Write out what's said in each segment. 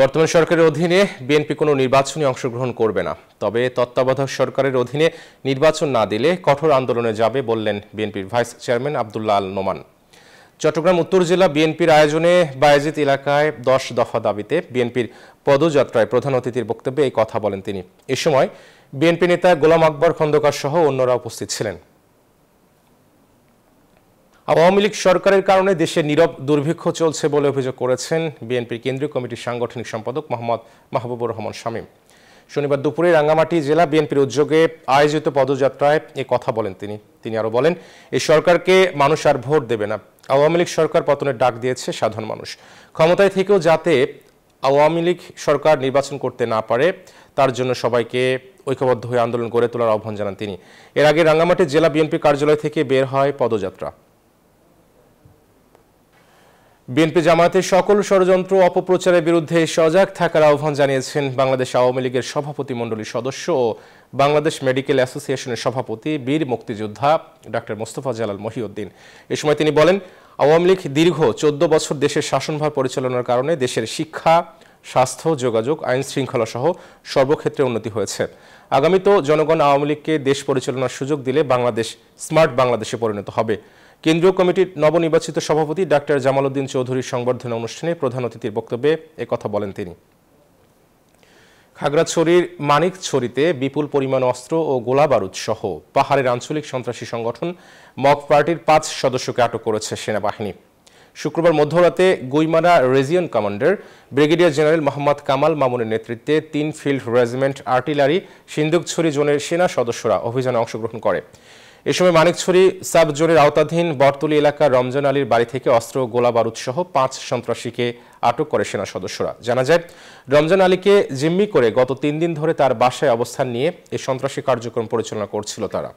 বর্তমান সরকারের অধীনে বিএনপি কোনো নির্বাচনে অংশগ্রহণ করবে না। তবে তত্ত্বাবধায়ক সরকারের অধীনে নির্বাচন না দিলে কঠোর আন্দোলনে যাবে বললেন বিএনপির ভাইস চেয়ারম্যান আবদুল্লাহ আল নোমান। চট্টগ্রাম উত্তর জেলা বিএনপির আয়োজনে বায়াজিত এলাকায় দশ দফা দাবিতে বিএনপির পদযাত্রায় প্রধান অতিথির বক্তব্যে এই কথা বলেন তিনি। এ সময় বিএনপি নেতা গোলাম আকবর খন্দকার সহ অন্যরা উপস্থিত ছিলেন। আওয়ামী লীগ সরকারের কারণে দেশে নীরব দুর্ভিক্ষ চলছে বলে অভিযোগ করেছেন বিএনপির কেন্দ্রীয় কমিটির সাংগঠনিক সম্পাদক মোহাম্মদ মাহবুবুর রহমান শামীম। শনিবার দুপুরে রাঙ্গামাটি জেলা বিএনপির উদ্যোগে আয়োজিত পদযাত্রায় এ কথা বলেন তিনি। তিনি আরও বলেন এই সরকারকে মানুষ আর ভোট দেবে না। আওয়ামী লীগ সরকার পতনের ডাক দিয়েছে সাধারণ মানুষ। ক্ষমতায় থেকেও যাতে আওয়ামী লীগ সরকার নির্বাচন করতে না পারে, তার জন্য সবাইকে ঐক্যবদ্ধ হয়ে আন্দোলন গড়ে তোলার আহ্বান জানান তিনি। এর আগে রাঙ্গামাটি জেলা বিএনপি কার্যালয় থেকে বের হয় পদযাত্রা। বিএনপি জামায়াতের সকল ষড়যন্ত্র অপপ্রচারের বিরুদ্ধে সজাগ থাকার আহ্বান জানিয়েছেন বাংলাদেশ আওয়ামী লীগের সভাপতি মণ্ডলীর সদস্য ও বাংলাদেশ মেডিকেল অ্যাসোসিয়েশনের সভাপতি বীর মুক্তিযোদ্ধা ডাক্তার মোস্তফা জালাল মহিউদ্দিন। এ সময় তিনি বলেন, আওয়ামী লীগ দীর্ঘ চোদ্দ বছর দেশের শাসনভার পরিচালনার কারণে দেশের শিক্ষা, স্বাস্থ্য, যোগাযোগ, আইন শৃঙ্খলা সহ সর্বক্ষেত্রে উন্নতি হয়েছে। আগামী তো জনগণ আওয়ামী লীগকে দেশ পরিচালনার সুযোগ দিলে বাংলাদেশ স্মার্ট বাংলাদেশে পরিণত হবে। কেন্দ্রীয় কমিটির নবনির্বাচিত সভাপতি ডাক্তার জামাল উদ্দিন চৌধুরীর সংবর্ধনা অনুষ্ঠানে প্রধান অতিথির বক্তব্যে কথা বলেন তিনি। খাগড়াছড়ির মানিকছড়িতে বিপুল পরিমাণ অস্ত্র ও গোলা বারুদ সহ পাহাড়ের আঞ্চলিক সন্ত্রাসী সংগঠন মক পার্টির পাঁচ সদস্যকে আটক করেছে সেনাবাহিনী। শুক্রবার মধ্যরাতে Guimara region commander brigadier general Mohammad Kamal মামুনের নেতৃত্বে তিন ফিল্ড রেজিমেন্ট আর্টিলারি সিন্দুকছড়ি জোনের সেনা সদস্যরা অভিযানে অংশগ্রহণ করে। এ সময় মানিকছড়ি সাব জোনের আওতাধীন বরতলি এলাকার রমজান আলীর বাড়ি থেকে অস্ত্র, গোলা বারুদ সহ পাঁচ সন্ত্রাসীকে আটক করে সেনা সদস্যরা। জানা যায়, রমজান আলীকে জিম্মি করে গত তিন দিন ধরে তার বাসায় অবস্থান নিয়ে এই সন্ত্রাসী কার্যক্রম পরিচালনা করছিল তারা।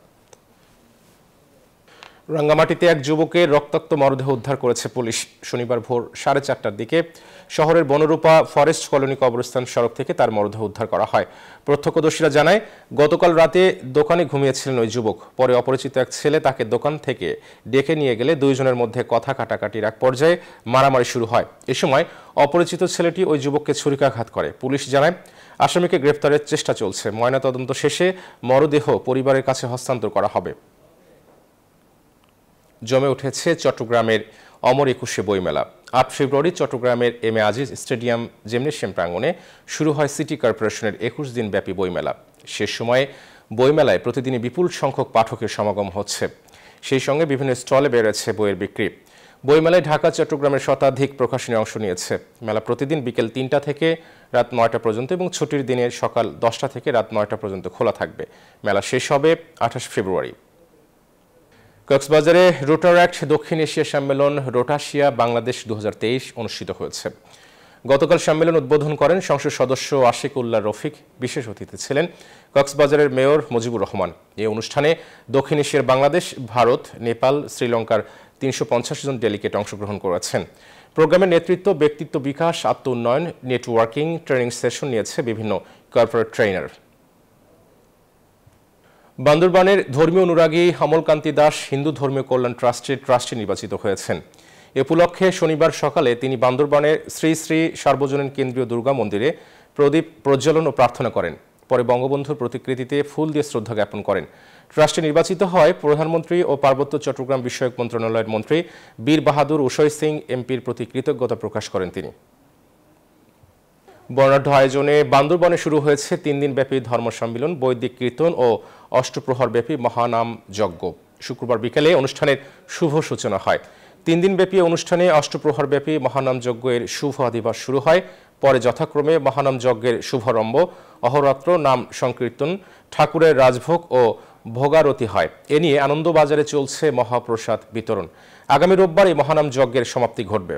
রাঙ্গামাটিতে এক যুবকের রক্তাক্ত মরদেহ উদ্ধার করেছে পুলিশ। শনিবার ভোর সাড়ে চারটার দিকে শহরের বনরূপা ফরেস্ট কলোনি কবরস্থান সড়ক থেকে তার মরদেহ উদ্ধার করা হয়। প্রত্যক্ষদর্শীরা জানায়, গতকাল রাতে দোকানে ঘুমিয়েছিলেন ওই যুবক। পরে অপরিচিত এক ছেলে তাকে দোকান থেকে ডেকে নিয়ে গেলে দুইজনের মধ্যে কথা কাটাকাটির এক পর্যায়ে মারামারি শুরু হয়। এ সময় অপরিচিত ছেলেটি ওই যুবককে ছুরিকাঘাত করে। পুলিশ জানায়, আসামিকে গ্রেফতারের চেষ্টা চলছে। ময়নাতদন্ত শেষে মরদেহ পরিবারের কাছে হস্তান্তর করা হবে। জমে উঠেছে চট্টগ্রামের অমর একুশে বইমেলা। আট ফেব্রুয়ারি চট্টগ্রামের M A Aziz stadium gymnasium প্রাঙ্গণে শুরু হয় সিটি কর্পোরেশনের একুশ দিন ব্যাপী বইমেলা। সে সময়ে বইমেলায় প্রতিদিনই বিপুল সংখ্যক পাঠকের সমাগম হচ্ছে। সেই সঙ্গে বিভিন্ন স্টলে বেড়েছে বইয়ের বিক্রি। বইমেলায় ঢাকা, চট্টগ্রামের শতাধিক প্রকাশনী অংশ নিয়েছে। মেলা প্রতিদিন বিকেল তিনটা থেকে রাত নয়টা পর্যন্ত এবং ছুটির দিনে সকাল দশটা থেকে রাত নয়টা পর্যন্ত খোলা থাকবে। মেলা শেষ হবে আঠাশ ফেব্রুয়ারি। কক্সবাজারে রোটারাক্ট দক্ষিণ এশিয়া সম্মেলন, রোটাশিয়া, বাংলাদেশ দুহাজার তেইশ অনুষ্ঠিত হয়েছে। গতকাল সম্মেলন উদ্বোধন করেন সংসদ সদস্য আশিক উল্লাহ রফিক, বিশেষ অতিথি ছিলেন কক্সবাজারের মেয়র মুজিবুর রহমান। এই অনুষ্ঠানে দক্ষিণ এশিয়ার বাংলাদেশ, ভারত, নেপাল, শ্রীলঙ্কার তিনশো পঞ্চাশ জন ডেলিগেট অংশগ্রহণ করেছেন। প্রোগ্রামের নেতৃত্ব, ব্যক্তিত্ব বিকাশ আত্ম উন্নয়ন নেটওয়ার্কিং, ট্রেনিং সেশন নিয়েছে বিভিন্ন কর্পোরেট ট্রেনার বান্দরবানের ধর্মীয় অনুরাগী অমলকান্তি দাস হিন্দু ধর্মীয় কল্যাণ ট্রাস্টের ট্রাস্টি নির্বাচিত হয়েছেন। এ উপলক্ষে শনিবার সকালে তিনি বান্দরবানের শ্রী শ্রী সার্বজনীন কেন্দ্রীয় দুর্গা মন্দিরে প্রদীপ প্রজ্বলন ও প্রার্থনা করেন। পরে বঙ্গবন্ধুর প্রতিকৃতিতে ফুল দিয়ে শ্রদ্ধা জ্ঞাপন করেন। ট্রাস্টে নির্বাচিত হয় প্রধানমন্ত্রী ও পার্বত্য চট্টগ্রাম বিষয়ক মন্ত্রণালয়ের মন্ত্রী বীর বাহাদুর উষয় সিং, এমপির প্রতি কৃতজ্ঞতা প্রকাশ করেন তিনি। বর্ণাঢ্য আয়োজনে বান্দরবনে শুরু হয়েছে তিন দিন ব্যাপী ধর্ম সম্মিলন বৈদিক কীর্তন ও অষ্টপ্রহর ব্যাপী মহানাম যজ্ঞ। শুক্রবার বিকেলে অনুষ্ঠানের শুভ সূচনা হয়। তিন দিন ব্যাপী অনুষ্ঠানে অষ্টপ্রহর ব্যাপী মহানাম যজ্ঞের শুভ আদিবাস শুরু হয়। পরে যথাক্রমে মহানাম যজ্ঞের শুভারম্ভ, অহরাত্র, নাম সংকীর্তন, ঠাকুরের রাজভোগ ও ভোগারতি হয়। এ নিয়ে আনন্দবাজারে চলছে মহাপ্রসাদ বিতরণ। আগামী রোববার এই মহানাম যজ্ঞের সমাপ্তি ঘটবে।